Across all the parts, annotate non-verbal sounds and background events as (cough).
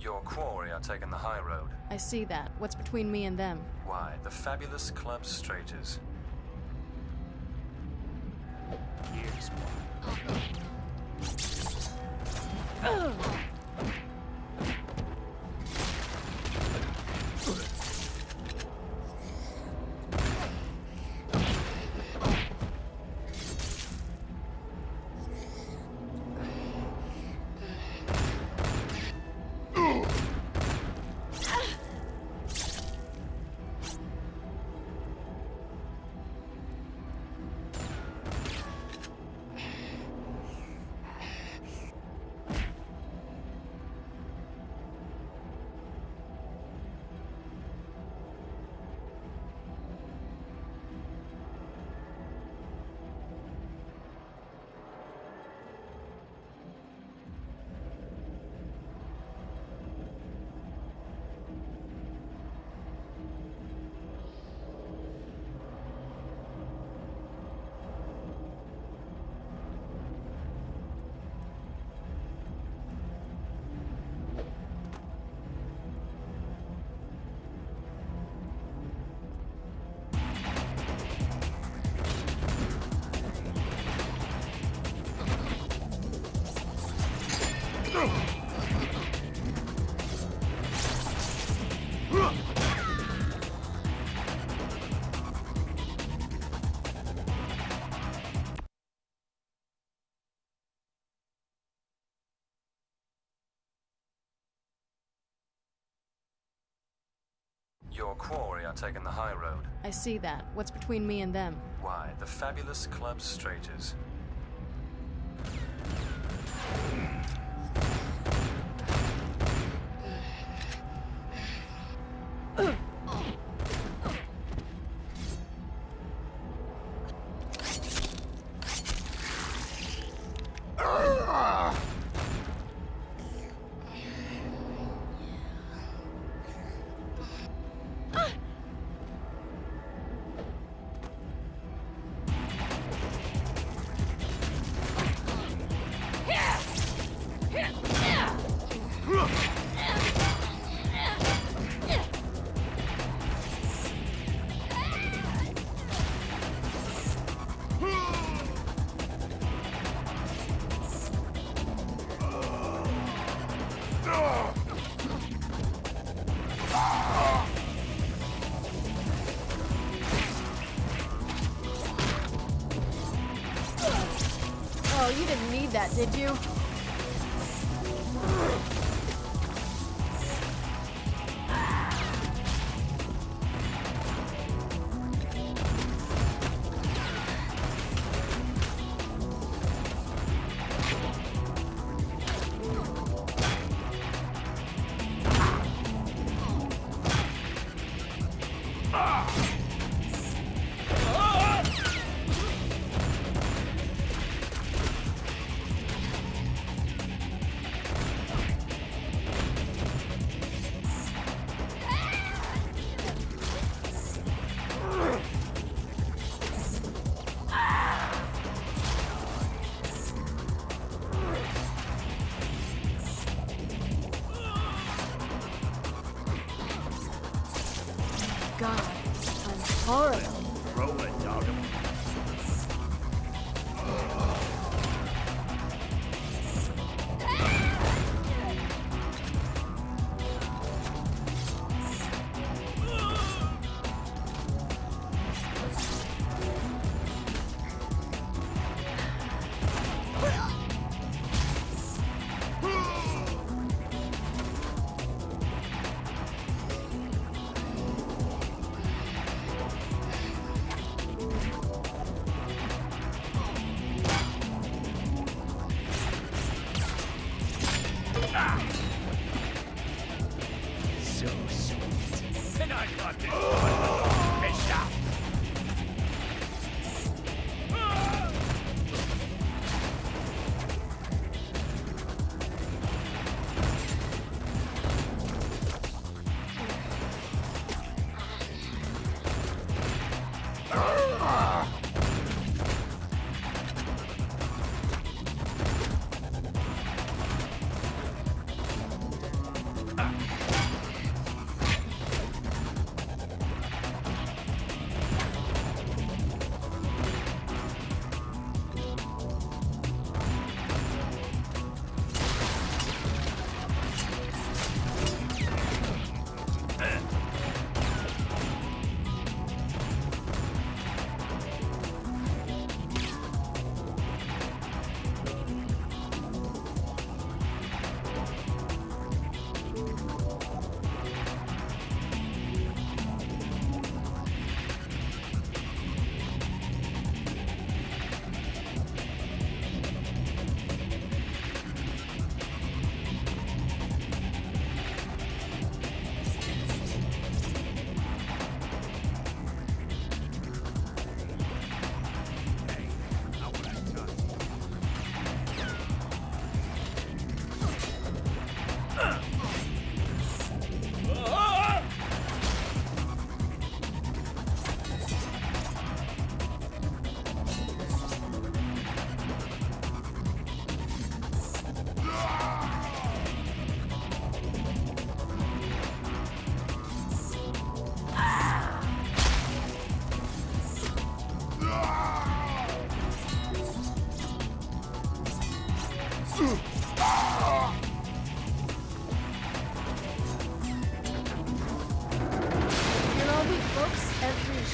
Your quarry are taking the high road. I see that. What's between me and them? Why, the fabulous Club Strages. Here's Your quarry are taking the high road. I see that. What's between me and them? Why, the fabulous Club Strages. That, did you?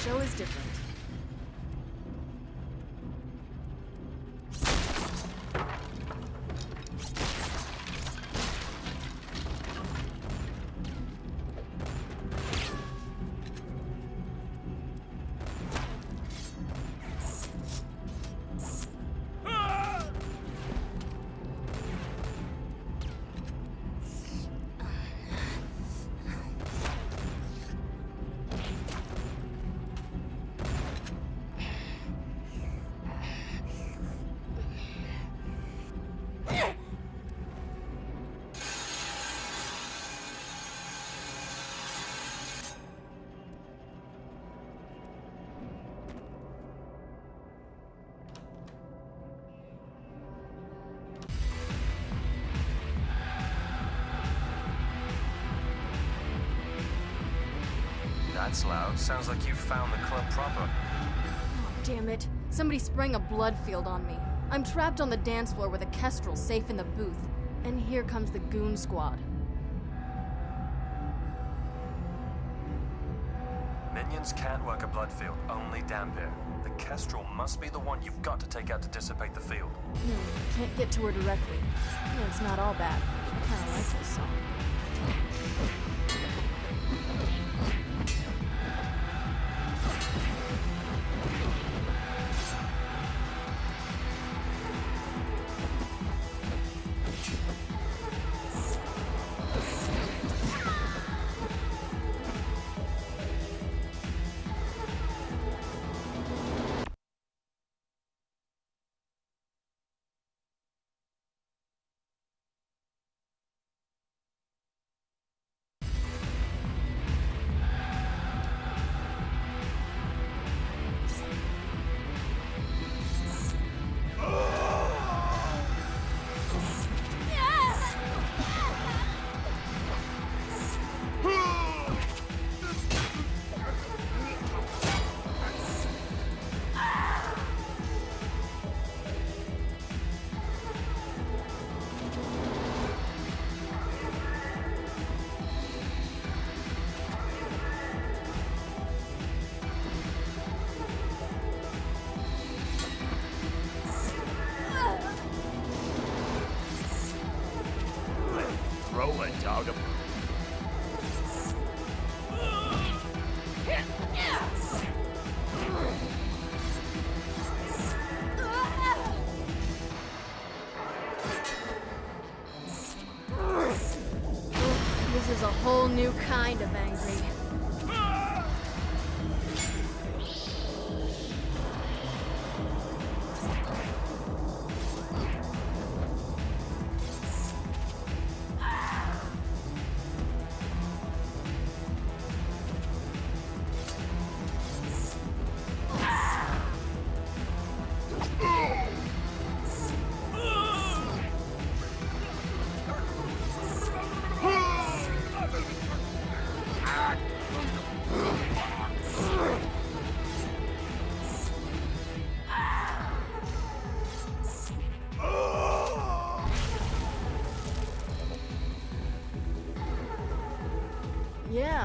Show is different. That's loud. Sounds like you found the club proper. Oh, Damn it. Somebody sprang a blood field on me. I'm trapped on the dance floor with a Kestrel safe in the booth. And here comes the goon squad. Minions can't work a blood field, only Dhampir. The Kestrel must be the one you've got to take out to dissipate the field. Hmm, can't get to her directly. No, it's not all bad. I kinda like this song. Throw a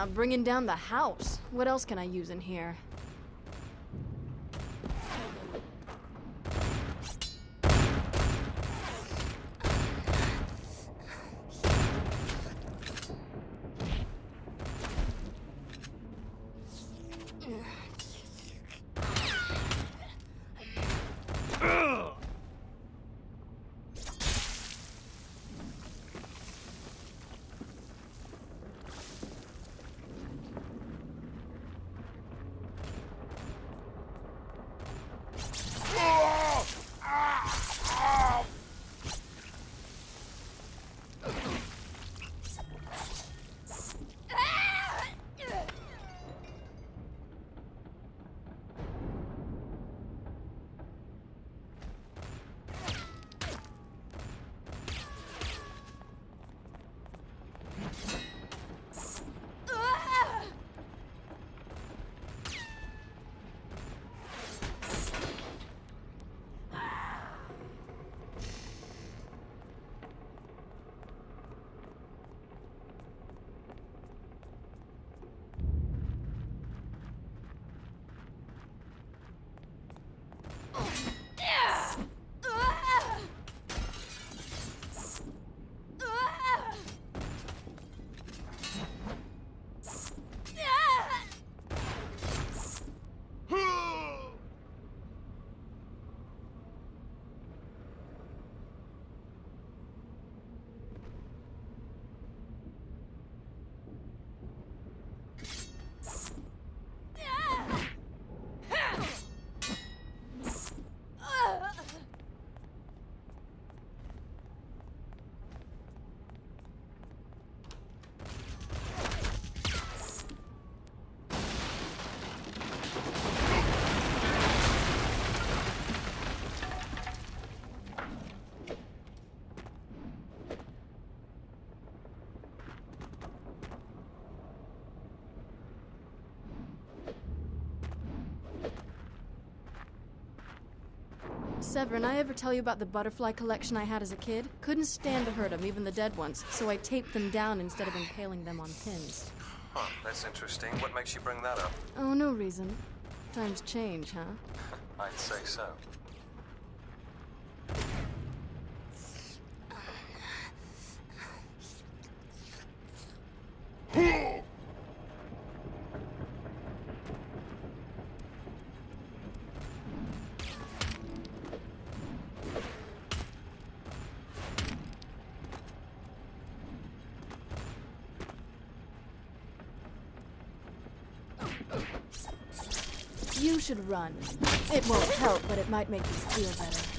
Bringing down the house. What else can I use in here? Severin, I ever tell you about the butterfly collection I had as a kid? Couldn't stand to hurt them, even the dead ones, so I taped them down instead of impaling them on pins. Huh, that's interesting. What makes you bring that up? Oh, no reason. Times change, huh? (laughs) I'd say so. You should run. It won't help, but it might make you feel better.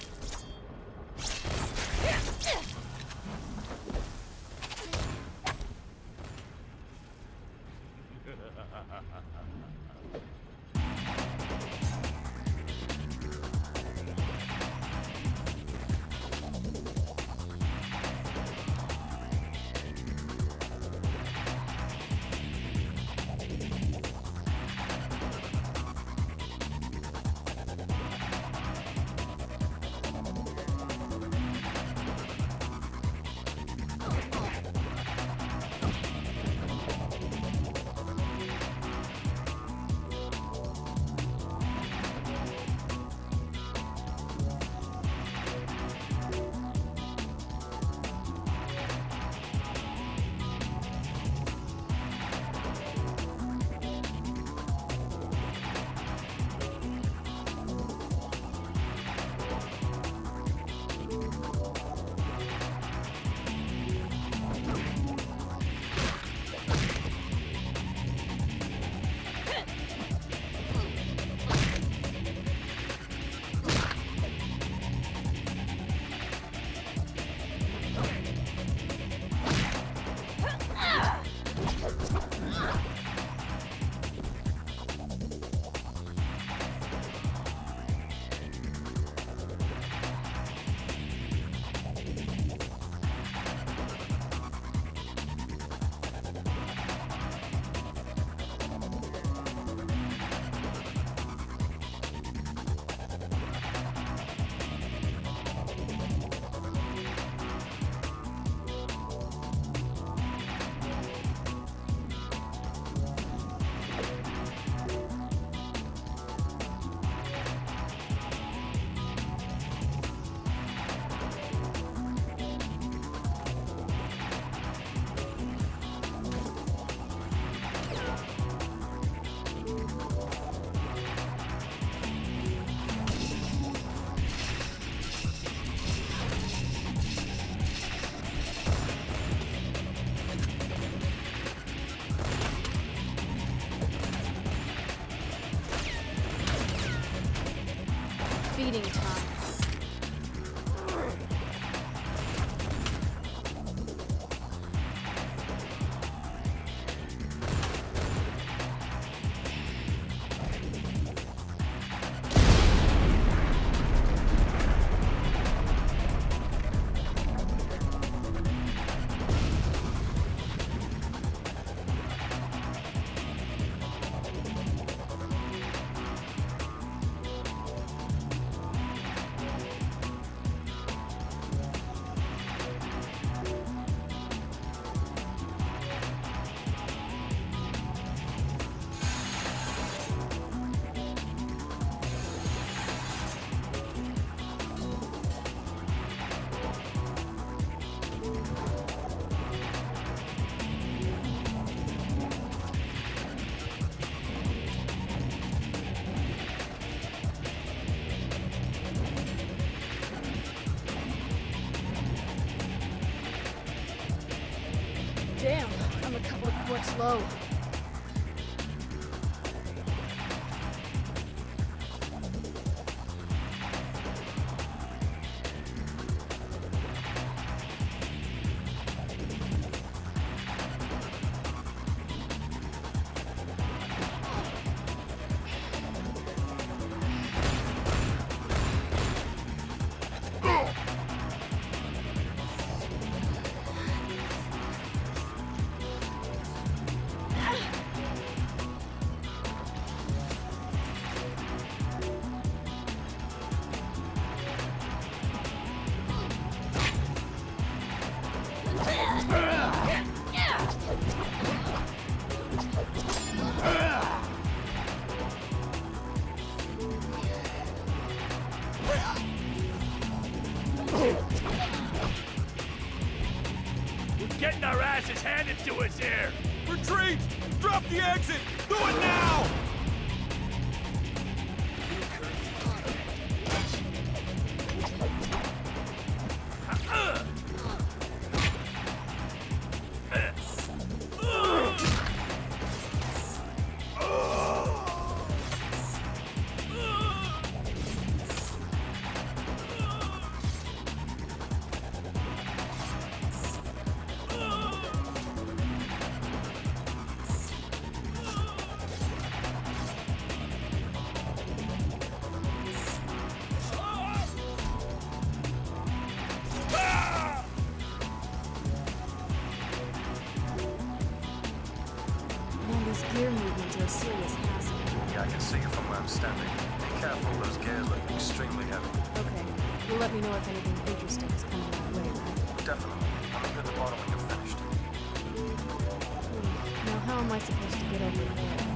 Am I supposed to get over there?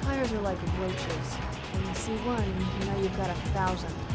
Vampires are like roaches. When you see one, you know you've got a thousand.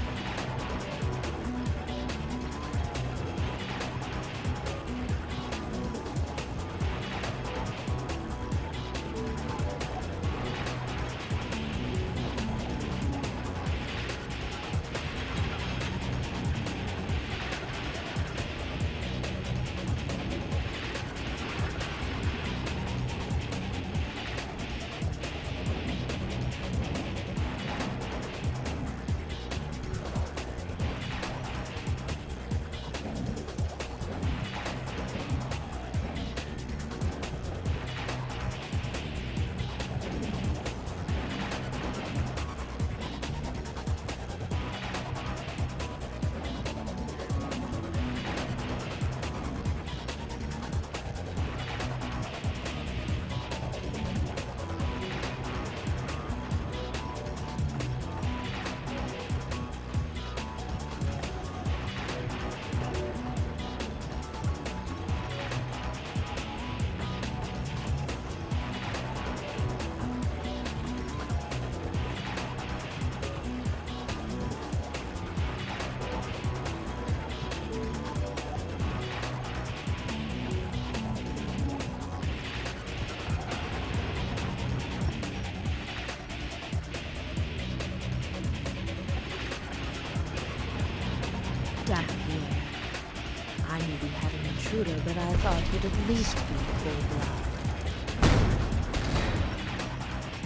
I knew we had an intruder, but I thought he'd at least be full blood.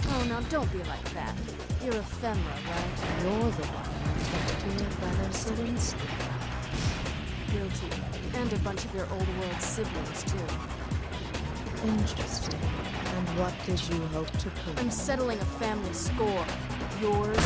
Oh, now don't be like that. You're ephemera, right? You're the one protected by those Zelensky. Guilty. And a bunch of your old world siblings, too. Interesting. And what did you hope to prove? I'm settling a family score. Yours.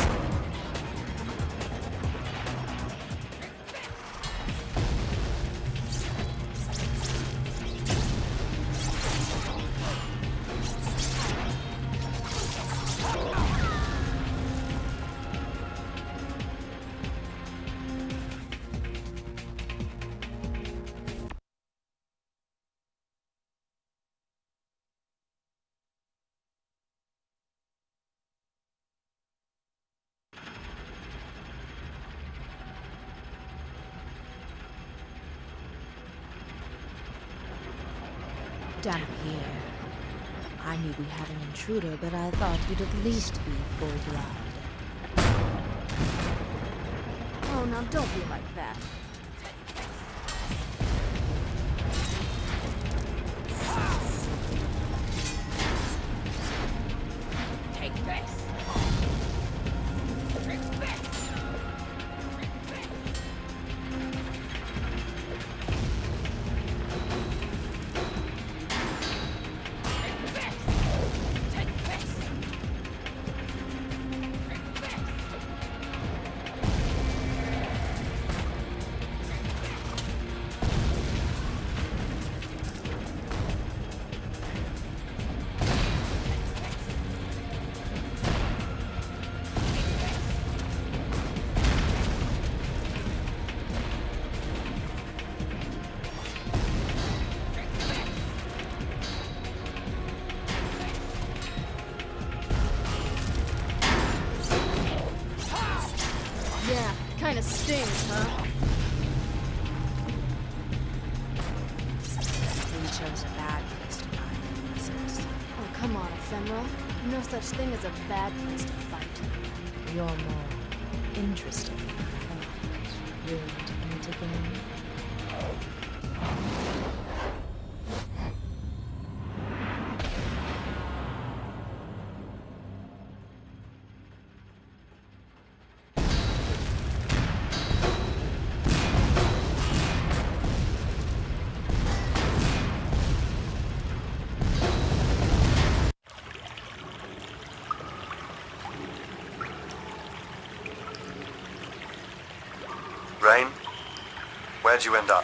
down here. I knew we had an intruder, but I thought you'd at least be full blood. Oh, now don't be like that. You're more Willing to meet again? Rayne, where'd you end up?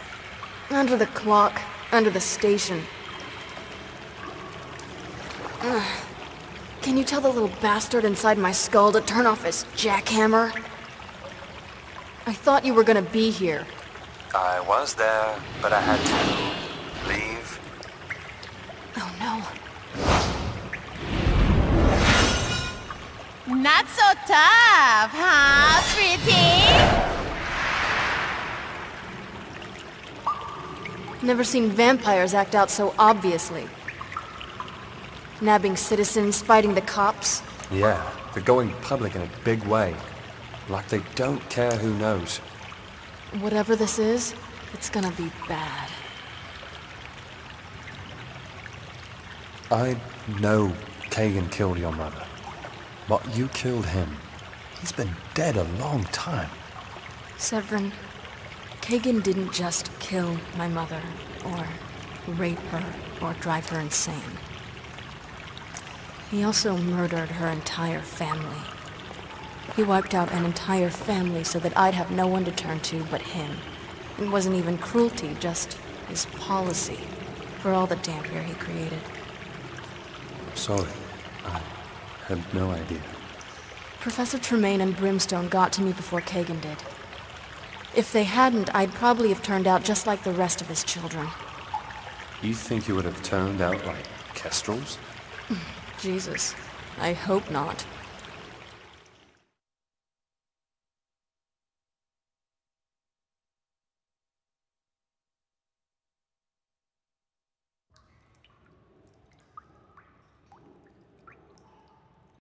Under the clock, under the station. Ugh. Can you tell the little bastard inside my skull to turn off his jackhammer? I thought you were gonna be here. I was there, but I had to leave. Oh no. Not so tough, huh, sweetie? Never seen vampires act out so obviously. Nabbing citizens, fighting the cops. Yeah, they're going public in a big way. Like they don't care who knows. Whatever this is, it's gonna be bad. I know Kagan killed your mother. But you killed him. He's been dead a long time. Severin, Kagan didn't just kill my mother, or rape her, or drive her insane. He also murdered her entire family. He wiped out an entire family so that I'd have no one to turn to but him. It wasn't even cruelty, just his policy for all the Dhampir he created. I'm sorry. I had no idea. Professor Tremaine and Brimstone got to me before Kagan did. If they hadn't, I'd probably have turned out just like the rest of his children. You think you would have turned out like Kestrels? (laughs) Jesus. I hope not.